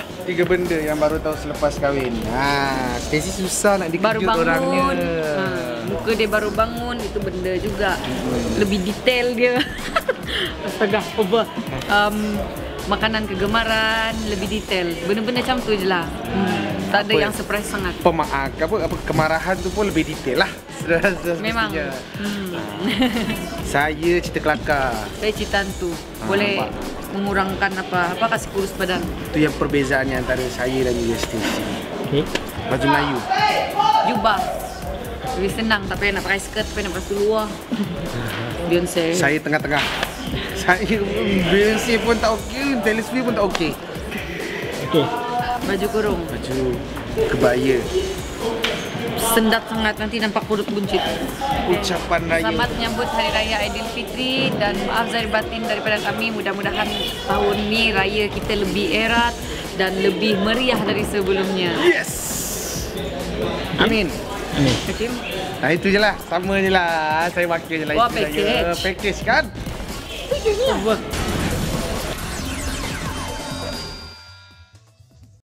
tiga benda yang baru tahu selepas kahwin. Ha, Stacy susah nak dikejut Baru bangun. orangnya. Ha, muka dia baru bangun itu benda juga. Lebih detail dia. Astaga, over. Um, makanan kegemaran lebih detail. Benda-benda macam tu je lah. Hmm. Tak ada Apa yang ya? surprise sangat. Pemaaf, apa, apa kemarahan tu pun lebih detail lah. Memang. Hmm. Saya cerita kelakar. Saya cinta tu. Ah, Boleh nampak. mengurangkan apa? Apa kasih kurus badan. Itu yang perbezaannya antara saya dan juga Stacy. Okay. Baju Melayu. Jubah. Lebih senang tak payah nak pakai skirt, tak payah nak pakai seluar. Beyonce. Saya tengah-tengah. Saya Beyonce pun tak okey, Taylor Swift pun tak okey. Okay. Baju kurung. Baju kebaya. Sendat sangat nanti nampak perut buncit. Ucapan raya. Selamat menyambut Hari Raya Aidilfitri dan maaf zahir batin daripada kami. Mudah-mudahan tahun ni raya kita lebih erat dan lebih meriah dari sebelumnya. Yes. Amin. Amin. Okay? Nah itu je lah, sama je lah. Saya wakil je lah. Wah, saja. package. Package kan? Over.